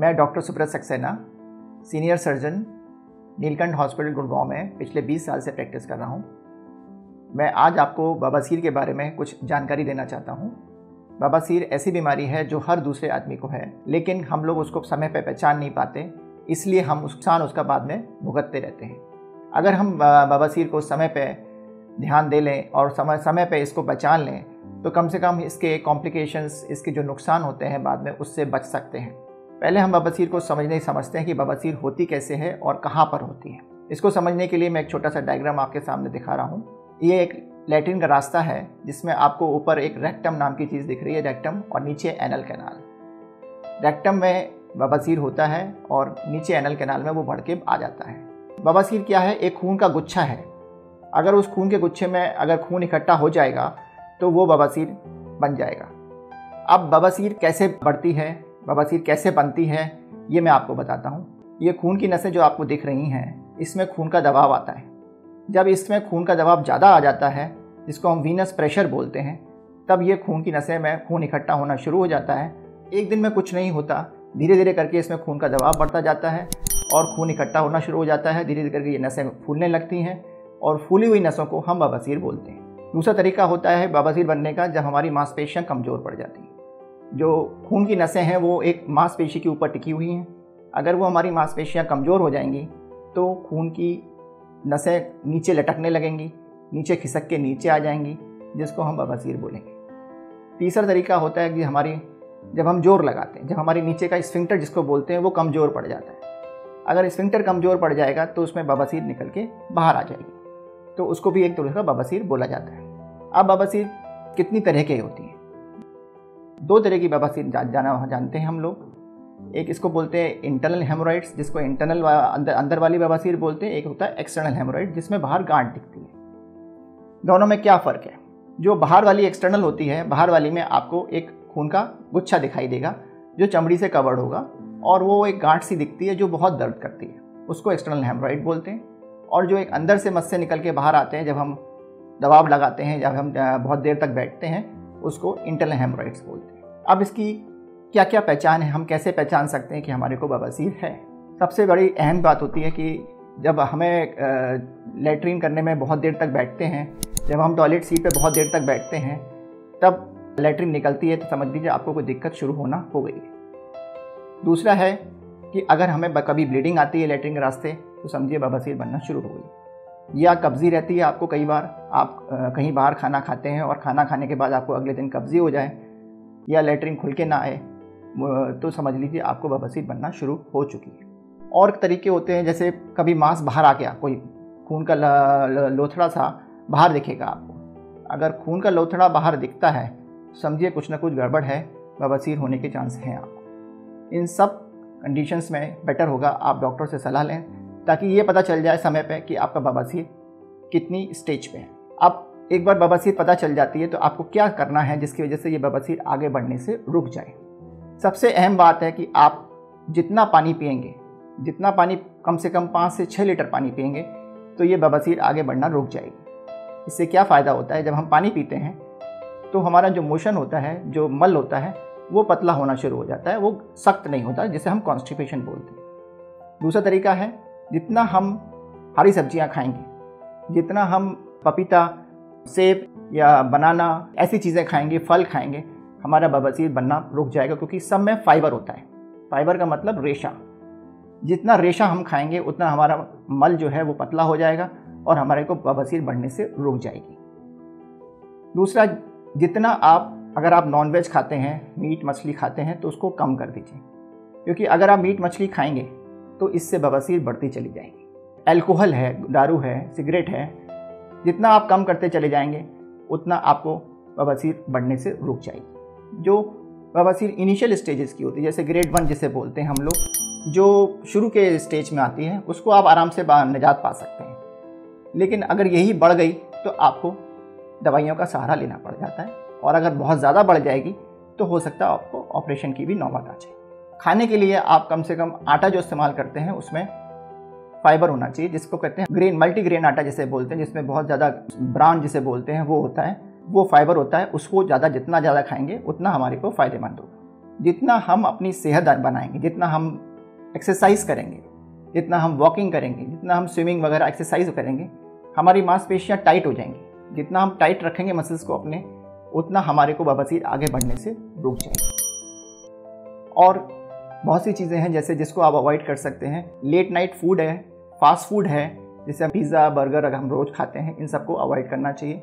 मैं doctor Subrata Saxena, senior surgeon, Neelkanth hospital, Gurgaon में पिछले 20 साल से प्रैक्टिस कर रहा हूँ। मैं आज आपको बवासीर के बारे में कुछ जानकारी देना चाहता हूँ। बवासीर ऐसी बीमारी है जो हर दूसरे आदमी को है, लेकिन हम लोग उसको समय पर पहचान नहीं पाते, इसलिए हम नुकसान उसका बाद में भुगतते रहते हैं। अगर हम बवासीर को समय पर ध्यान दे लें और समय समय पर इसको पहचान लें तो कम से कम इसके कॉम्प्लिकेशंस इसके जो नुकसान होते हैं बाद में उससे बच सकते हैं। पहले हम बवासीर को समझने समझते हैं कि बवासीर होती कैसे है और कहाँ पर होती है। इसको समझने के लिए मैं एक छोटा सा डायग्राम आपके सामने दिखा रहा हूँ। ये एक लेटरिन का रास्ता है, जिसमें आपको ऊपर एक रेक्टम नाम की चीज़ दिख रही है रेक्टम और नीचे एनल कैनाल रेक्टम में बवासीर होता है और नीचे एनल कैनाल में वो बढ़ के आ जाता है। बवासीर क्या है? एक खून का गुच्छा है। अगर उस खून के गुच्छे में अगर खून इकट्ठा हो जाएगा तो वो बवासीर बन जाएगा। अब बवासीर कैसे बढ़ती है? बवासीर कैसे बनती है, ये मैं आपको बताता हूँ। ये खून की नसें जो आपको दिख रही हैं, इसमें खून का दबाव आता है। जब इसमें खून का दबाव ज़्यादा आ जाता है, जिसको हम वीनस प्रेशर बोलते हैं, तब ये खून की नसें में खून इकट्ठा होना शुरू हो जाता है। एक दिन में कुछ नहीं होता धीरे धीरे करके इसमें खून का दबाव बढ़ता जाता है और खून इकट्ठा होना शुरू हो जाता है। धीरे धीरे करके ये नसें फूलने लगती हैं और फूली हुई नसों को हम बवासीर बोलते हैं। दूसरा तरीका होता है बवासीर बनने का, जब हमारी मांसपेशियाँ कमज़ोर पड़ जाती हैं। जो खून की नसें हैं, वो एक मांसपेशी के ऊपर टिकी हुई हैं। अगर वो हमारी मांसपेशियाँ कमज़ोर हो जाएँगी तो खून की नसें नीचे लटकने लगेंगी, नीचे खिसक के नीचे आ जाएँगी, जिसको हम बवासीर बोलेंगे। तीसरा तरीका होता है कि हमारी, जब हम ज़ोर लगाते हैं, जब हमारी नीचे का स्फिंक्टर जिसको बोलते हैं, वो कमज़ोर पड़ जाता है। अगर स्फिंक्टर कमज़ोर पड़ जाएगा तो उसमें बवासीर निकल के बाहर आ जाएगी। तो उसको भी एक तरह का बवासीर बोला जाता है। अब बवासीर कितनी तरह के होती है? दो तरह की बवासीर जाना, जानते हैं हम लोग। एक इसको बोलते हैं इंटरनल हेमोराइड्स जिसको इंटरनल अंदर अंदर वाली बवासीर बोलते हैं, एक होता है एक्सटर्नल हेमोराइड जिसमें बाहर गांठ दिखती है। दोनों में क्या फ़र्क है? जो बाहर वाली एक्सटर्नल होती है, बाहर वाली में आपको एक खून का गुच्छा दिखाई देगा, जो चमड़ी से कवर्ड होगा, और वो एक गांठ सी दिखती है जो बहुत दर्द करती है। उसको एक्सटर्नल हेमोराइड बोलते हैं। और जो एक अंदर से मस से निकल के बाहर आते हैं, जब हम दबाव लगाते हैं, जब हम बहुत देर तक बैठते हैं उसको इंटरनल हेमोराइड्स बोलते हैं। अब इसकी क्या क्या पहचान है? हम कैसे पहचान सकते हैं कि हमारे को बवासीर है? सबसे बड़ी अहम बात होती है कि जब हमें लेटरिन करने में बहुत देर तक बैठते हैं, जब हम टॉयलेट सीट पे बहुत देर तक बैठते हैं, तब लेटरिन निकलती है तो समझ लीजिए आपको कोई दिक्कत शुरू होना हो गई है। दूसरा है कि अगर हमें कभी ब्लीडिंग आती है लेटरिन के रास्ते तो समझिए बवासीर बनना शुरू हो गई। या कब्ज़ी रहती है आपको कई बार, आप कहीं बाहर खाना खाते हैं और खाना खाने के बाद आपको अगले दिन कब्ज़ी हो जाए या लेटरिन खुल के ना आए तो समझ लीजिए आपको बवासीर बनना शुरू हो चुकी है। और तरीके होते हैं, जैसे कभी मांस बाहर आ गया, कोई खून का लोथड़ा सा बाहर दिखेगा आपको। अगर खून का लोथड़ा बाहर दिखता है, समझिए कुछ ना कुछ गड़बड़ है बवासीर होने के चांस हैं आपको। इन सब कंडीशंस में बेटर होगा, आप डॉक्टर से सलाह लें ताकि ये पता चल जाए समय पे कि आपका बवासीर कितनी स्टेज पे है। अब एक बार बवासीर पता चल जाती है तो आपको क्या करना है जिसकी वजह से ये बवासीर आगे बढ़ने से रुक जाए। सबसे अहम बात है कि आप जितना पानी पियेंगे, जितना पानी कम से कम पाँच से छः लीटर पानी पियेंगे तो ये बवासीर आगे बढ़ना रुक जाएगी। इससे क्या फ़ायदा होता है? जब हम पानी पीते हैं तो हमारा जो मोशन होता है, जो मल होता है, वो पतला होना शुरू हो जाता है, वो सख्त नहीं होता, जिसे हम कॉन्स्टिपेशन बोलते हैं। दूसरा तरीका है जितना हम हरी सब्ज़ियाँ खाएँगे, जितना हम पपीता, सेब या बनाना, ऐसी चीज़ें खाएँगे, फल खाएँगे, हमारा बवासीर बनना रुक जाएगा क्योंकि सब में फाइबर होता है। फाइबर का मतलब रेशा। जितना रेशा हम खाएँगे, उतना हमारा मल जो है वो पतला हो जाएगा और हमारे को बवासीर बढ़ने से रुक जाएगी। दूसरा, जितना आप, अगर आप नॉनवेज खाते हैं मीट मछली खाते हैं तो उसको कम कर दीजिए। क्योंकि अगर आप मीट मछली खाएँगे तो इससे बवासीर बढ़ती चली जाएगी। एल्कोहल है, दारू है, सिगरेट है, जितना आप कम करते चले जाएँगे, उतना आपको बवासीर बढ़ने से रुक जाएगी। जो बवासीर इनिशियल स्टेजेस की होती है, जैसे ग्रेड वन जिसे बोलते हैं हम लोग, जो शुरू के स्टेज में आती है, उसको आप आराम से निजात पा सकते हैं। लेकिन अगर यही बढ़ गई तो आपको दवाइयों का सहारा लेना पड़ जाता है, और अगर बहुत ज़्यादा बढ़ जाएगी तो हो सकता है आपको ऑपरेशन की भी नौबत आ जाए। खाने के लिए आप कम से कम आटा जो इस्तेमाल करते हैं, उसमें फाइबर होना चाहिए, जिसको कहते हैं ग्रेन मल्टी ग्रेन आटा जिसे बोलते हैं, जिसमें बहुत ज़्यादा ब्राउन जिसे बोलते हैं, वो होता है, वो फाइबर होता है, उसको ज़्यादा जितना ज़्यादा खाएँगे, उतना हमारे को फ़ायदेमंद होगा। जितना हम अपनी सेहत बनाएँगे, जितना हम एक्सरसाइज करेंगे, जितना हम वॉकिंग करेंगे, जितना हम स्विमिंग वगैरह एक्सरसाइज करेंगे, हमारी मांसपेशियाँ टाइट हो जाएँगी। जितना हम टाइट रखेंगे मसल्स को अपने, उतना हमारे को बवासीर आगे बढ़ने से रुक जाएगी। और बहुत सी चीज़ें हैं जैसे जिसको आप अवॉइड कर सकते हैं। लेट नाइट फ़ूड है फास्ट फ़ूड है, जैसे पिज़्ज़ा बर्गर अगर हम रोज़ खाते हैं, इन सबको अवॉइड करना चाहिए।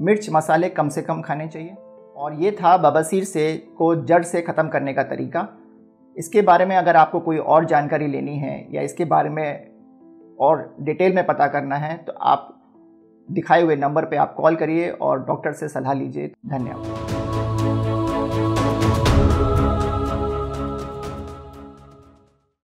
मिर्च, मसाले कम से कम खाने चाहिए। और ये था बबासीर से को जड़ से ख़त्म करने का तरीका। इसके बारे में अगर आपको कोई और जानकारी लेनी है या इसके बारे में और डिटेल में पता करना है तो आप दिखाए हुए नंबर पे आप कॉल करिए और डॉक्टर से सलाह लीजिए। धन्यवाद।